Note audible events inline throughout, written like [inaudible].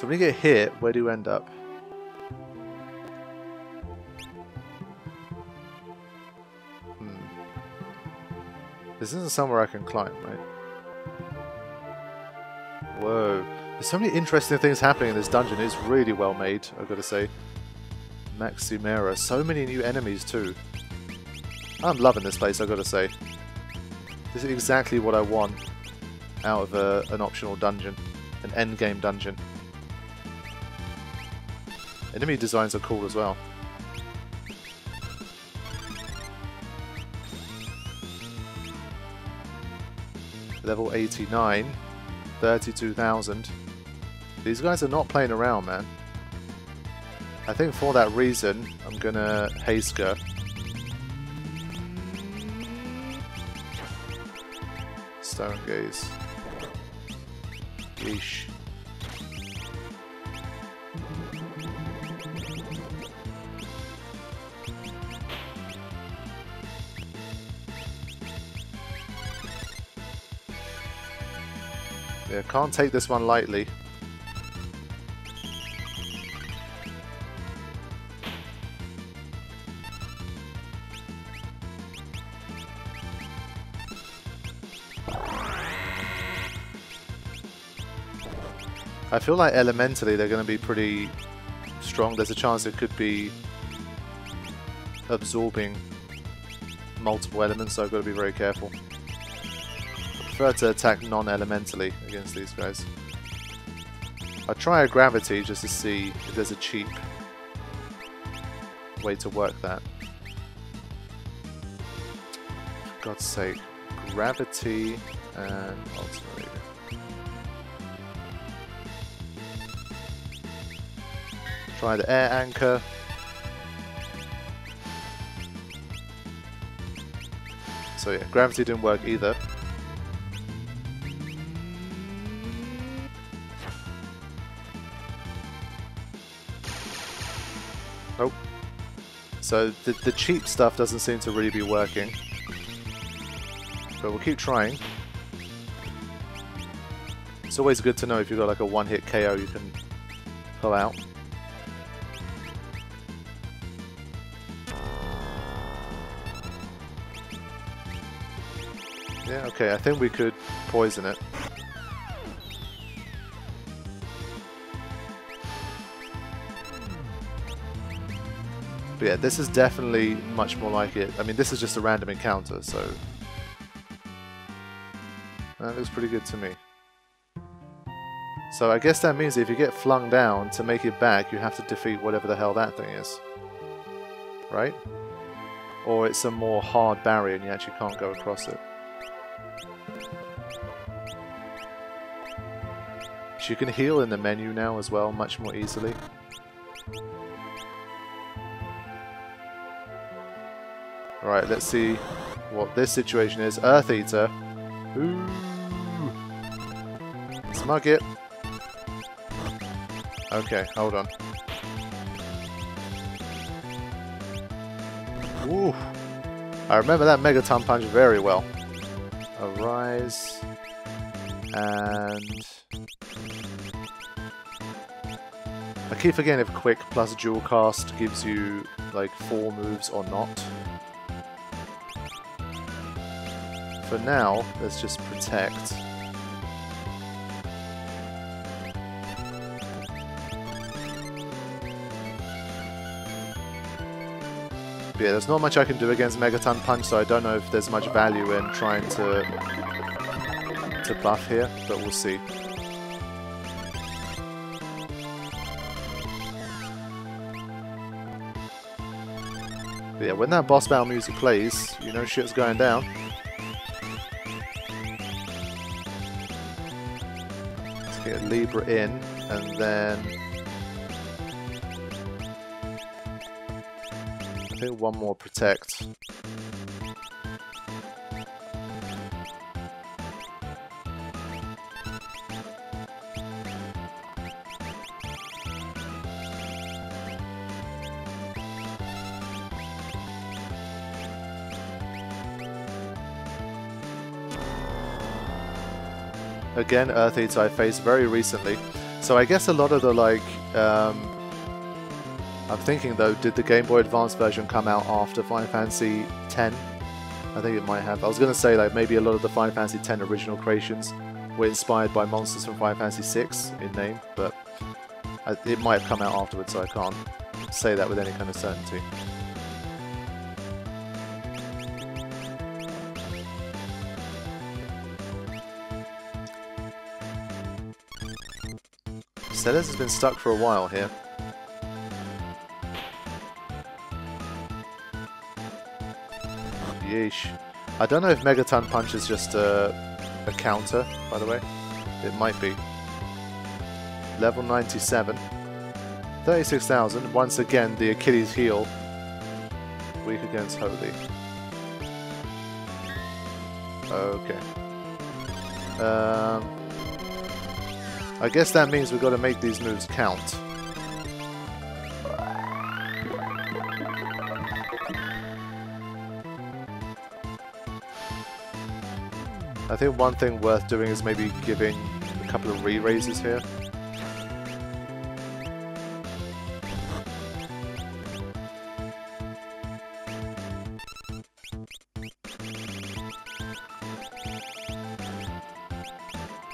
So when you get hit, where do you end up? Hmm. This isn't somewhere I can climb, right? Whoa. There's so many interesting things happening in this dungeon. It's really well made, I've got to say. Maximera. So many new enemies, too. I'm loving this place, I've got to say. This is exactly what I want out of a, an optional dungeon. An endgame dungeon. Enemy designs are cool as well. Level 89, 32,000. These guys are not playing around, man. I think for that reason, I'm gonna Heiske. Stone Gaze. Yeesh. Yeah, can't take this one lightly. I feel like elementally they're going to be pretty strong. There's a chance it could be absorbing multiple elements, so I've got to be very careful. I prefer to attack non-elementally against these guys. I'll try a gravity just to see if there's a cheap way to work that. For God's sake. Gravity and ultimately. Try the air anchor. So yeah, gravity didn't work either. Nope. So the, the cheap stuff doesn't seem to really be working. But we'll keep trying. It's always good to know if you've got like a one-hit KO you can pull out. Yeah, okay, I think we could poison it. But yeah, this is definitely much more like it. I mean, this is just a random encounter, so... That looks pretty good to me. So I guess that means if you get flung down, to make it back, you have to defeat whatever the hell that thing is. Right? Or it's a more hard barrier and you actually can't go across it. So You can heal in the menu now as well, much more easily. Alright, let's see what this situation is. Earth Eater. Ooh. Smug it. Okay, hold on. Ooh. I remember that Megaton Punch very well. Arise. And... I keep forgetting if Quick plus Dual Cast gives you like four moves or not. For now, let's just protect. But yeah, there's not much I can do against Megaton Punch, so I don't know if there's much value in trying to to buff here, but we'll see. But yeah, when that boss battle music plays, you know shit's going down. Get Libra in, and then... I think one more Protect. Again, Earth Eater I faced very recently. So I guess a lot of the like, um, I'm thinking though, did the Game Boy Advance version come out after Final Fantasy X? I think it might have. I was going to say like maybe a lot of the Final Fantasy X original creations were inspired by monsters from Final Fantasy VI in name, but it might have come out afterwards, so I can't say that with any kind of certainty. Celes has been stuck for a while here. Yeesh. I don't know if Megaton Punch is just a, a counter, by the way. It might be. Level 97. 36,000. Once again, the Achilles heel. Weak against Holy. Okay. Um, I guess that means we've got to make these moves count. I think one thing worth doing is maybe giving a couple of re-raises here.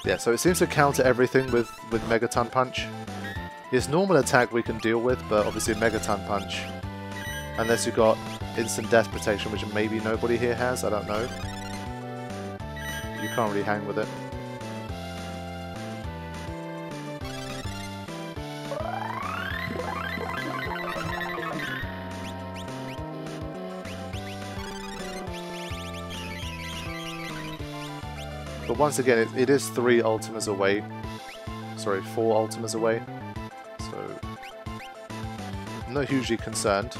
Yeah, so it seems to counter everything with, with Megaton Punch. His normal attack we can deal with, but obviously Megaton Punch, unless you've got instant death protection, which maybe nobody here has, I don't know. You can't really hang with it. Once again, it, it is three Ultimas away. Sorry, four Ultimas away. So, I'm not hugely concerned.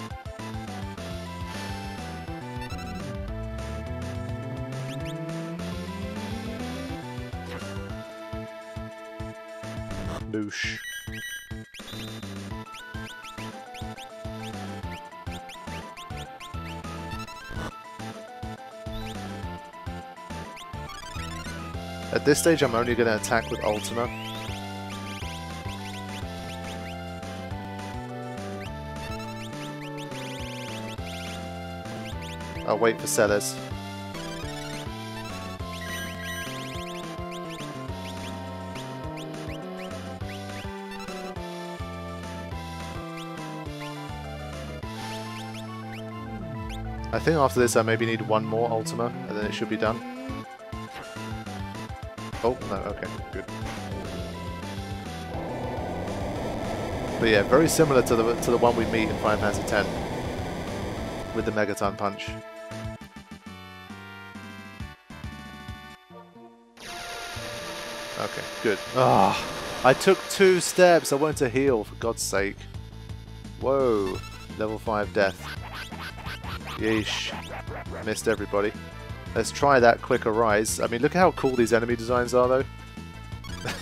This stage I'm only going to attack with Ultima. I'll wait for Celes. I think after this I maybe need one more Ultima, and then it should be done. Oh, no, okay, good. But yeah, very similar to the to the one we meet in Final Fantasy X with the Megaton Punch. Okay, good. Ah, I took two steps. I wanted to heal, for God's sake. Whoa, level 5 death. Yeesh. Missed everybody. Let's try that quicker rise. I mean, look at how cool these enemy designs are, though.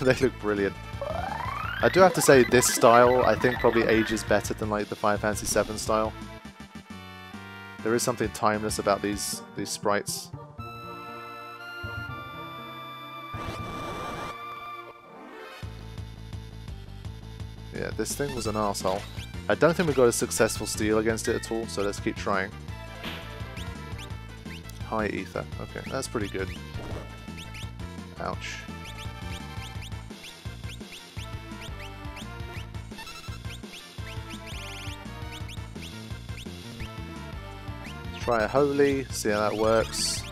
[laughs] they look brilliant. I do have to say, this style, I think, probably ages better than, like, the Final Fantasy VII style. There is something timeless about these, these sprites. Yeah, this thing was an asshole. I don't think we got a successful steal against it at all, so let's keep trying. High ether. Okay, that's pretty good. Ouch. Try a holy, see how that works.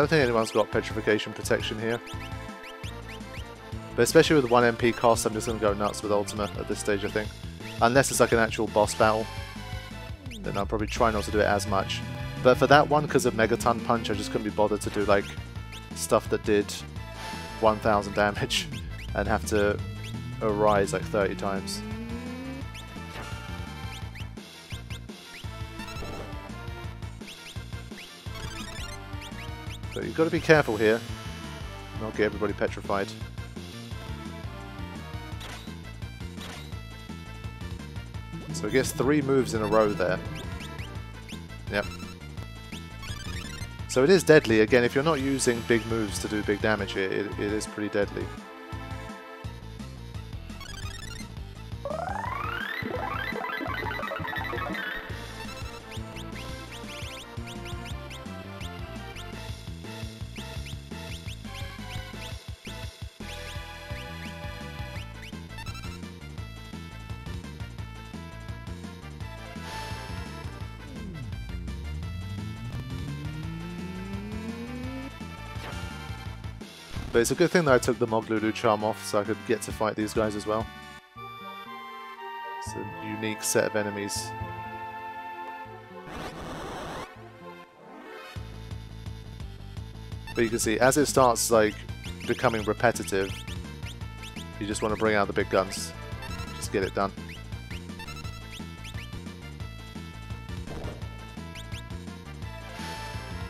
Don't think anyone's got petrification protection here. But especially with 1 MP cost, I'm just going to go nuts with Ultima at this stage, I think. Unless it's like an actual boss battle, then I'll probably try not to do it as much. But for that one, because of Megaton Punch, I just couldn't be bothered to do like stuff that did 1000 damage [laughs] and have to arise like 30 times. You've got to be careful here. Not get everybody petrified. So I guess three moves in a row there. Yep. So it is deadly. Again, if you're not using big moves to do big damage here, it, it is pretty deadly. But it's a good thing that I took the Moglulu charm off so I could get to fight these guys as well. It's a unique set of enemies. But you can see, as it starts like becoming repetitive, you just want to bring out the big guns. Just get it done.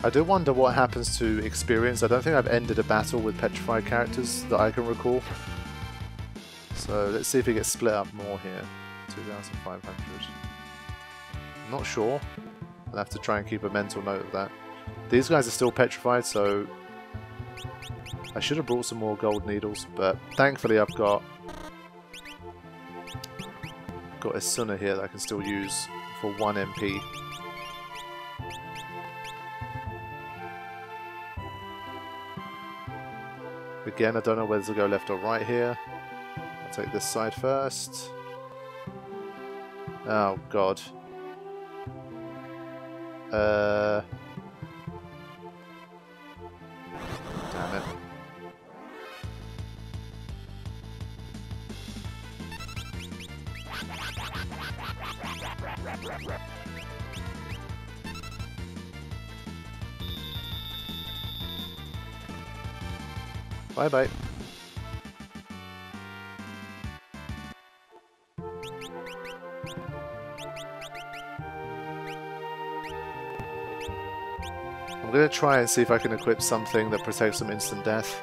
I do wonder what happens to experience. I don't think I've ended a battle with petrified characters that I can recall. So let's see if it gets split up more here. 2,500. I'm not sure. I'll have to try and keep a mental note of that. These guys are still petrified, so I should have brought some more gold needles, but thankfully I've got got Esuna here that I can still use for 1 MP. Again, I don't know whether to go left or right here. I'll take this side first. Oh, God. Uh... Damn it. Bye bye. I'm going to try and see if I can equip something that protects from instant death.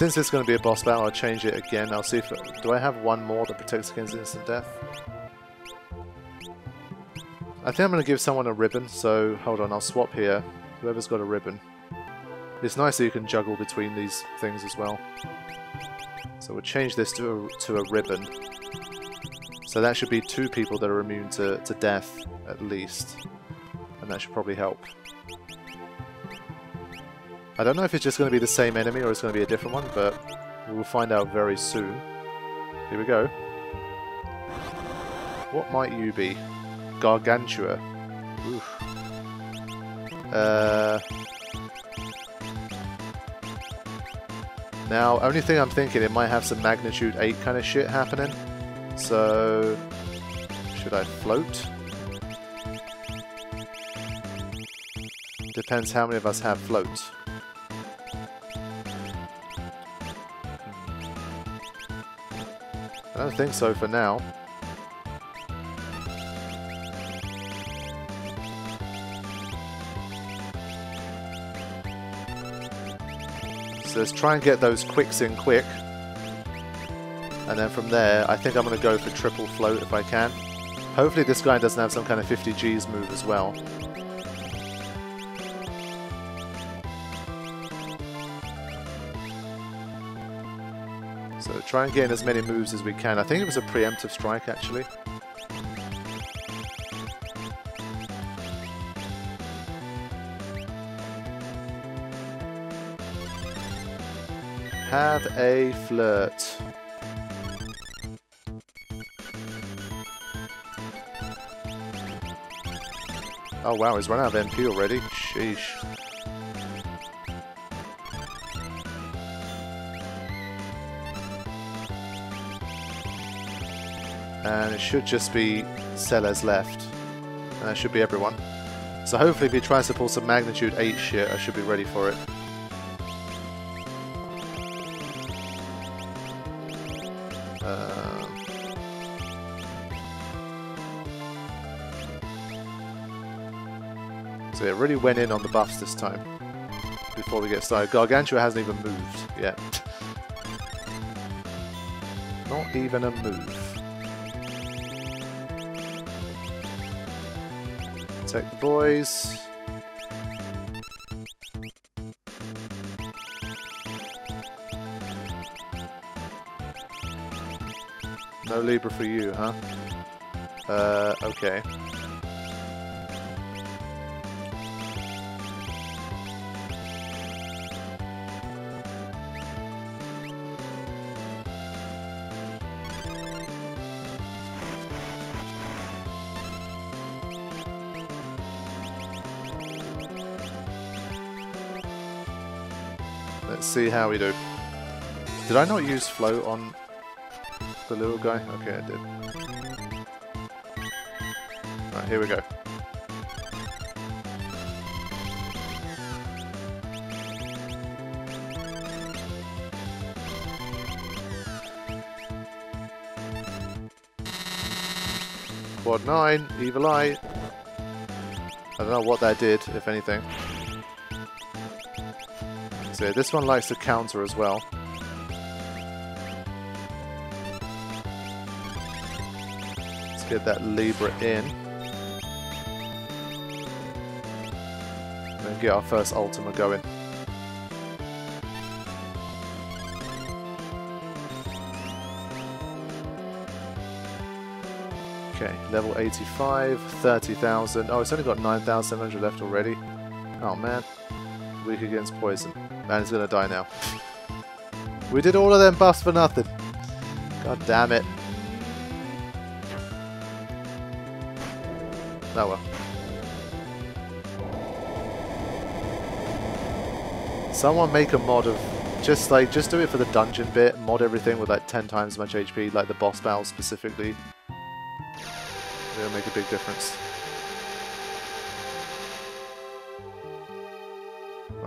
Since it's going to be a boss battle, I'll change it again. I'll see if... Do I have one more that protects against instant death? I think I'm going to give someone a ribbon, so hold on, I'll swap here. Whoever's got a ribbon. It's nice that you can juggle between these things as well. So we'll change this to a, to a ribbon. So that should be two people that are immune to, to death, at least. And that should probably help. I don't know if it's just going to be the same enemy or it's going to be a different one, but we'll find out very soon. Here we go. What might you be? Gargantua. Oof. Uh, now, only thing I'm thinking, it might have some magnitude 8 kind of shit happening. So, should I float? Depends how many of us have float. Don't think so for now. So let's try and get those quicks in quick. And then from there, I think I'm going to go for triple float if I can. Hopefully this guy doesn't have some kind of 50 Gs move as well. Try and gain as many moves as we can. I think it was a preemptive strike actually. Have a flirt. Oh wow, he's run out of MP already. Sheesh. and it should just be Celes left. And that should be everyone. So hopefully if he tries to pull some magnitude 8 shit, I should be ready for it. Uh... So it really went in on the buffs this time. Before we get started. Gargantua hasn't even moved yet. [laughs] Not even a move. Take the boys. No Libra for you, huh? Uh, okay. How we do. Did I not use float on the little guy? Okay, I did. Right, here we go. Quad 9, Evil Eye. I don't know what that did, if anything. This one likes to counter as well. Let's get that Libra in. And get our first Ultima going. Okay, level 85, 30,000. Oh, it's only got 9,700 left already. Oh man. Weak against poison. Man, he's gonna die now. we did all of them buffs for nothing. God damn it. Oh well. Someone make a mod of just like just do it for the dungeon bit, mod everything with like 10 times as much HP, like the boss battles specifically. It'll make a big difference.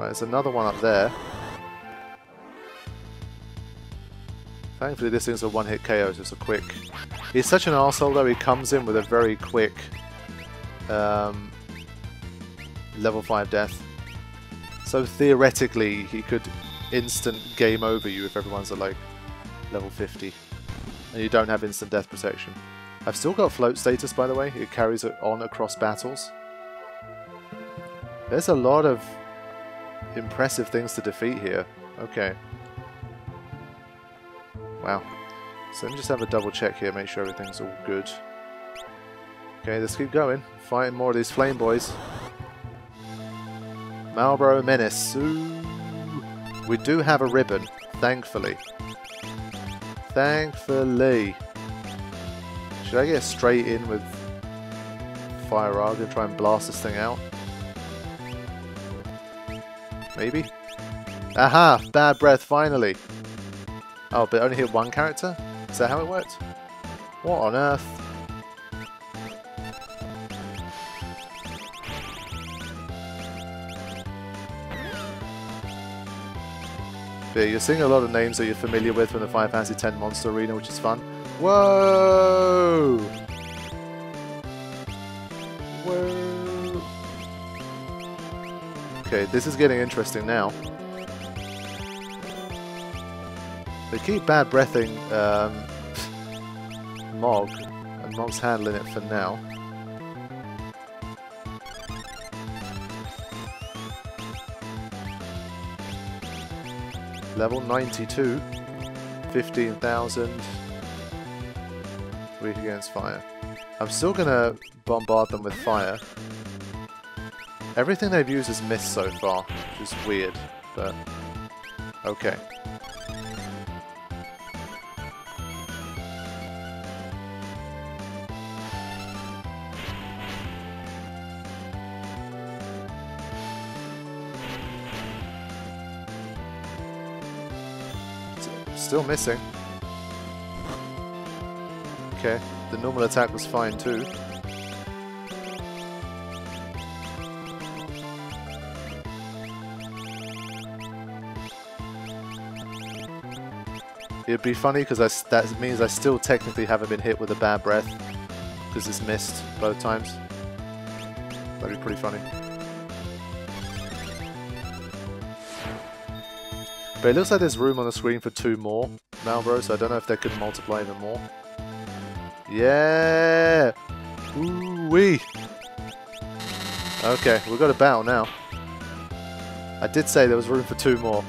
Right, there's another one up there. Thankfully this thing's a one-hit KO, so it's a quick... He's such an arsehole though, he comes in with a very quick um, level 5 death. So theoretically he could instant game over you if everyone's at like level 50. And you don't have instant death protection. I've still got float status by the way, it carries it on across battles. There's a lot of impressive things to defeat here. Okay. Wow. So let me just have a double check here, make sure everything's all good. Okay, let's keep going. Fighting more of these flame boys. Malboro Menace. Ooh. We do have a ribbon, thankfully. Thankfully. Should I get straight in with Fire and try and blast this thing out? Maybe? Aha! Bad breath, finally! Oh, but only hit one character? Is that how it worked? What on earth? But you're seeing a lot of names that you're familiar with from the Final Fantasy X Monster Arena, which is fun. Whoa! Okay, this is getting interesting now. They keep bad breathing um, [laughs] Mog, and Mog's handling it for now. Level 92, 15,000. Weak against fire. I'm still gonna bombard them with fire. Everything they've used is missed so far, which is weird, but okay. Still missing. Okay, the normal attack was fine too. It'd be funny because that means I still technically haven't been hit with a bad breath because it's missed both times. That'd be pretty funny. But it looks like there's room on the screen for two more now, bro, so I don't know if they could multiply even more. Yeah! Ooh-wee! Okay, we've got a battle now. I did say there was room for two more.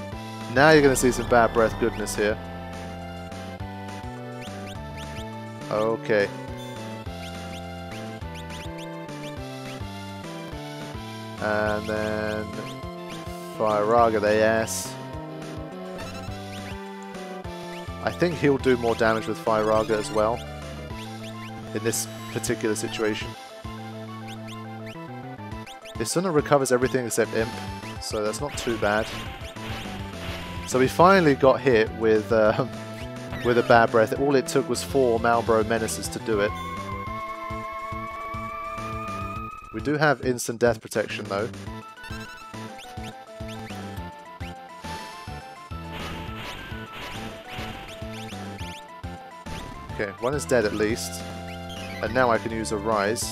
Now you're going to see some bad breath goodness here. Okay. And then Firaga the ass. I think he'll do more damage with Firaga as well in this particular situation. Esuna recovers everything except Imp, so that's not too bad. So we finally got hit with uh, with a bad breath. All it took was four Malboro Menaces to do it. We do have instant death protection though. Okay, one is dead at least. And now I can use a rise.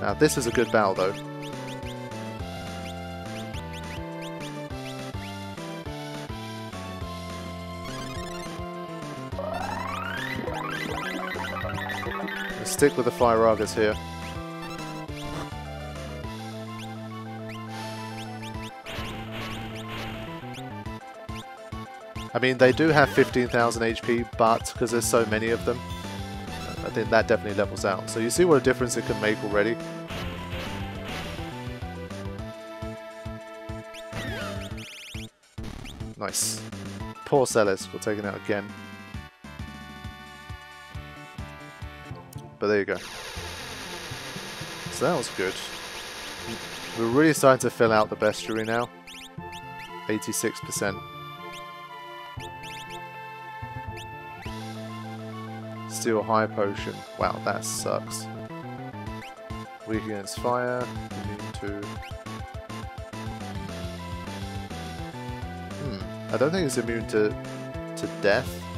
Now this is a good battle though. Stick with the Firagas here. I mean, they do have 15,000 HP, but because there's so many of them, I think that definitely levels out. So you see what a difference it can make already. Nice. Poor got taken out again. But there you go. So that was good. We're really starting to fill out the bestiary now. 86%. Steal high potion. Wow, that sucks. Weak against fire. Immune to... Hmm. I don't think it's immune to to death.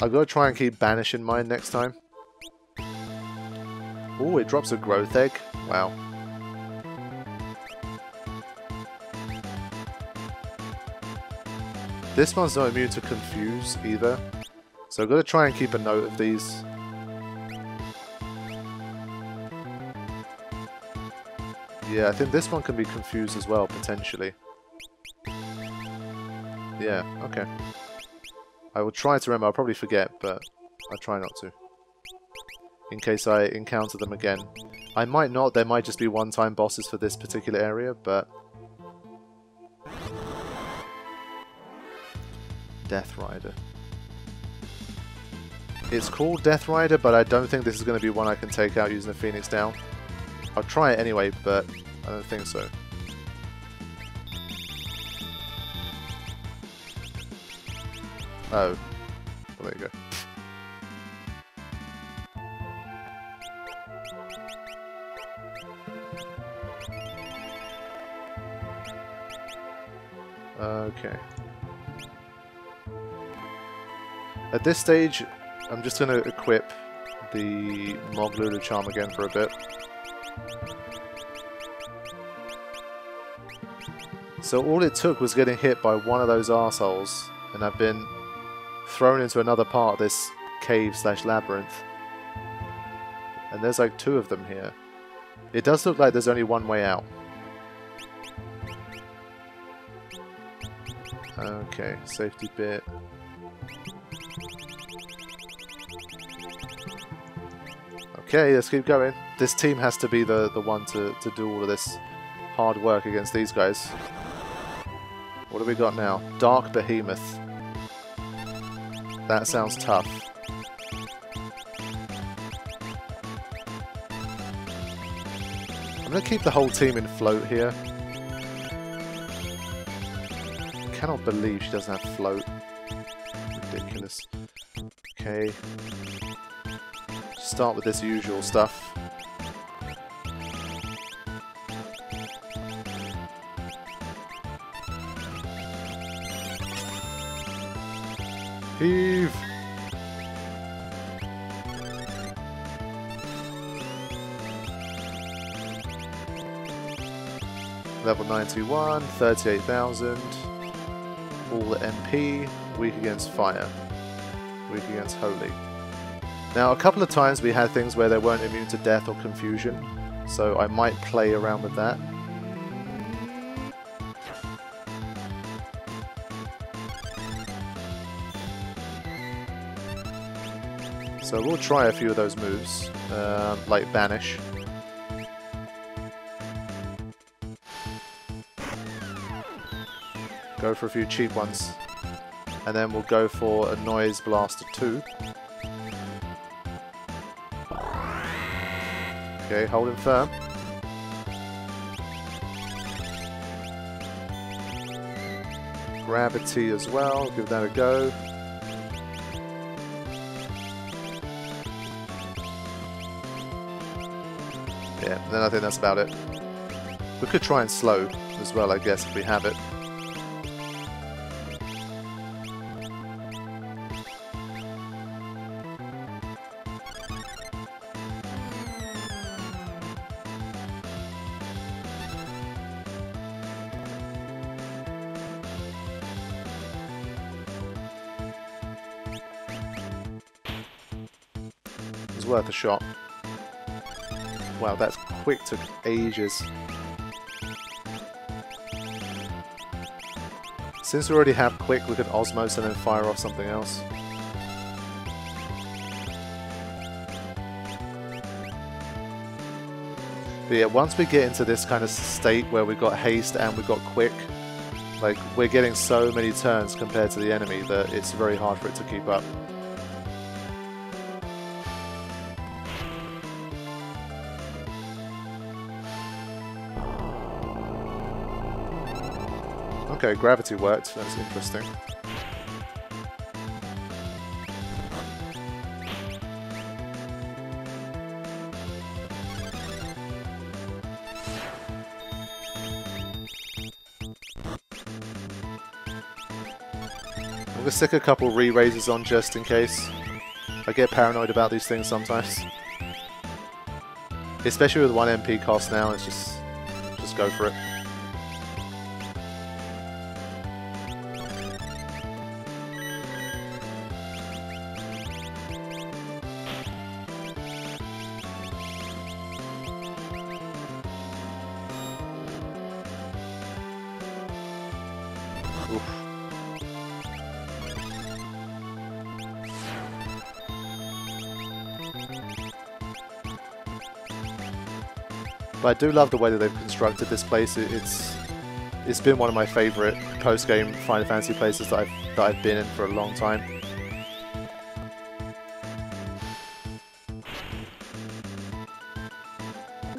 I've got to try and keep Banish in mind next time. Oh, it drops a growth egg. Wow. This one's not immune to Confuse either. So I've got to try and keep a note of these. Yeah, I think this one can be confused as well, potentially. Yeah, okay. I will try to remember, I'll probably forget, but I'll try not to. In case I encounter them again. I might not, there might just be one-time bosses for this particular area, but Death Rider. It's called Death Rider, but I don't think this is going to be one I can take out using the Phoenix down. I'll try it anyway, but I don't think so. Oh. Well, there you go. Okay. At this stage, I'm just going to equip the Mog Lulu Charm again for a bit. So all it took was getting hit by one of those arseholes, and I've been thrown into another part of this cave slash labyrinth. And there's like two of them here. It does look like there's only one way out. Okay, safety bit. Okay, let's keep going. This team has to be the, the one to, to do all of this hard work against these guys. What do we got now? Dark Behemoth. That sounds tough. I'm going to keep the whole team in float here. I cannot believe she doesn't have float. Ridiculous. Okay start with this usual stuff. Level 91, 38,000. All MP, weak against fire, weak against holy. Now, a couple of times we had things where they weren't immune to death or confusion, so I might play around with that. So we'll try a few of those moves, uh, like Banish. Go for a few cheap ones. And then we'll go for a Noise Blaster 2. Okay, hold holding firm. Gravity as well, give that a go. Then I think that's about it. We could try and slow as well, I guess, if we have it. It's worth a shot. Wow, that's quick, took ages. Since we already have quick, we can Osmose and then fire off something else. But yeah, once we get into this kind of state where we've got haste and we've got quick, like, we're getting so many turns compared to the enemy that it's very hard for it to keep up. Okay, gravity worked. That's interesting. I'm gonna stick a couple re-raises on just in case. I get paranoid about these things sometimes. [laughs] Especially with one MP cost now, it's just just go for it. But I do love the way that they've constructed this place. It, it's it's been one of my favourite post-game Final Fantasy places that I've that I've been in for a long time.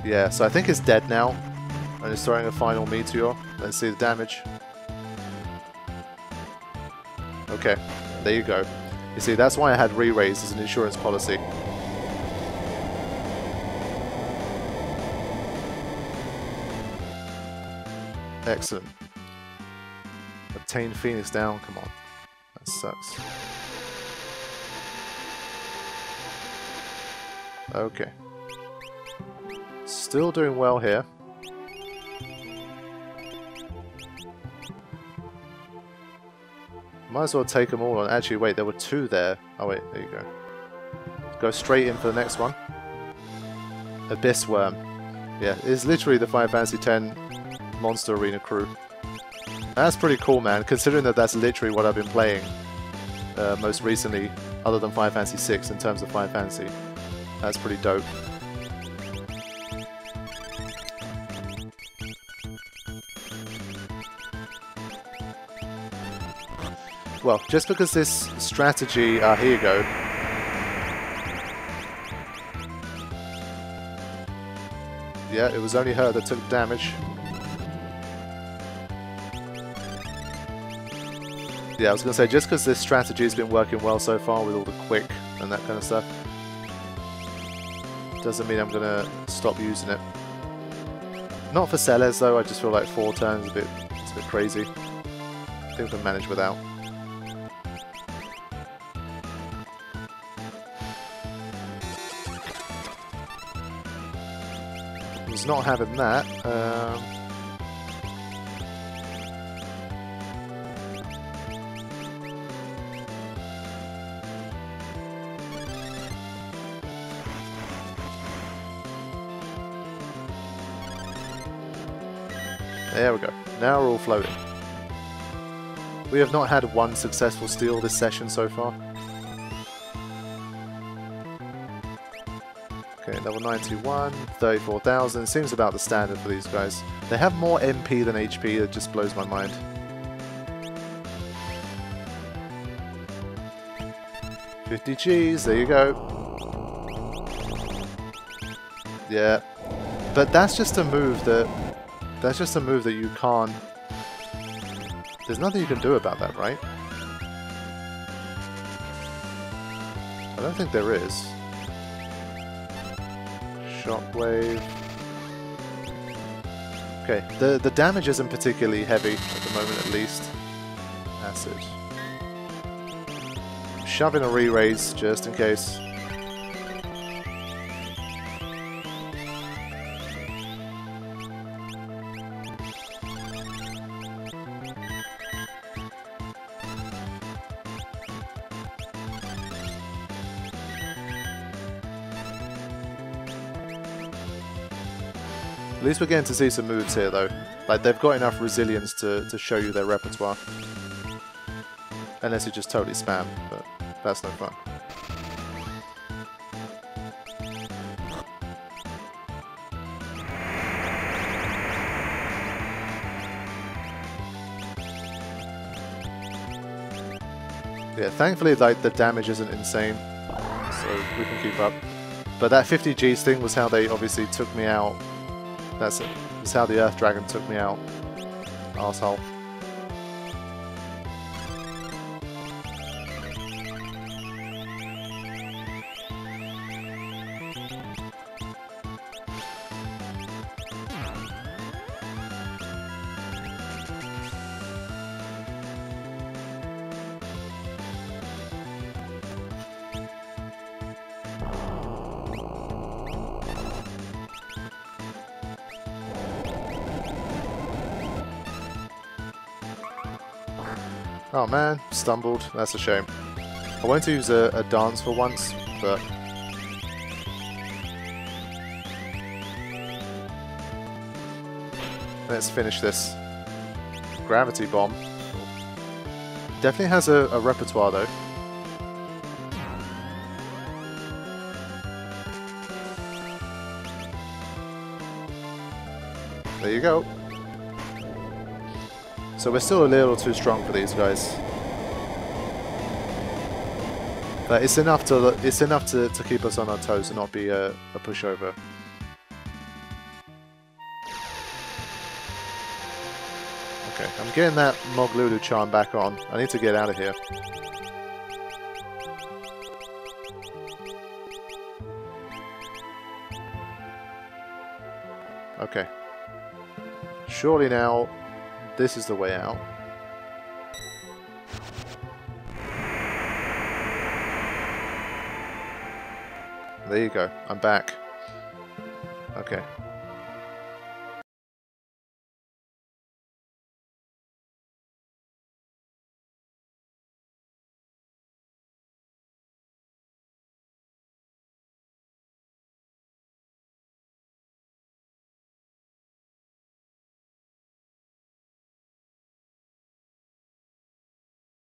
Yeah, so I think it's dead now, and it's throwing a final meteor. Let's see the damage. Okay, there you go. You see, that's why I had re-raise as an insurance policy. Excellent. Obtain Phoenix down, come on. That sucks. Okay. Still doing well here. Might as well take them all on. Actually, wait, there were two there. Oh, wait, there you go. Go straight in for the next one. Abyss Worm. Yeah, it's literally the Final Fantasy X Monster Arena crew. That's pretty cool, man, considering that that's literally what I've been playing uh, most recently, other than Final Fantasy VI in terms of Final Fantasy. That's pretty dope. Well, just because this strategy... Uh, here you go. Yeah, it was only her that took damage. Yeah, I was going to say, just because this strategy has been working well so far with all the quick and that kind of stuff, doesn't mean I'm going to stop using it. Not for Celes though, I just feel like four turns a bit, it's a bit crazy. I think we can manage without. He's not having that. Um, There we go. Now we're all floating. We have not had one successful steal this session so far. Okay, level 91, 34,000. Seems about the standard for these guys. They have more MP than HP, it just blows my mind. Fifty G's, there you go. Yeah, but that's just a move that that's just a move that you can't. There's nothing you can do about that, right? I don't think there is. Shockwave. Okay, the, the damage isn't particularly heavy at the moment at least. Acid. Shove in a re-raise just in case. Least we're getting to see some moves here, though. Like, they've got enough resilience to, to show you their repertoire. Unless you just totally spam, but that's no fun. Yeah, thankfully, like, the damage isn't insane, so we can keep up. But that 50 Gs thing was how they obviously took me out that's it. That's how the Earth Dragon took me out. Asshole. Oh man, stumbled. That's a shame. I went to use a, a dance for once, but... Let's finish this. Gravity Bomb. Definitely has a, a repertoire though. There you go. So we're still a little too strong for these guys. But it's enough to it's enough to, to keep us on our toes and not be a, a pushover. Okay, I'm getting that Moglulu charm back on. I need to get out of here. Okay. Surely now this is the way out. There you go. I'm back. Okay.